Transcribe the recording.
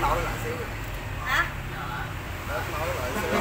nổi lại xíu. Hả? Bớt nổi lại xíu.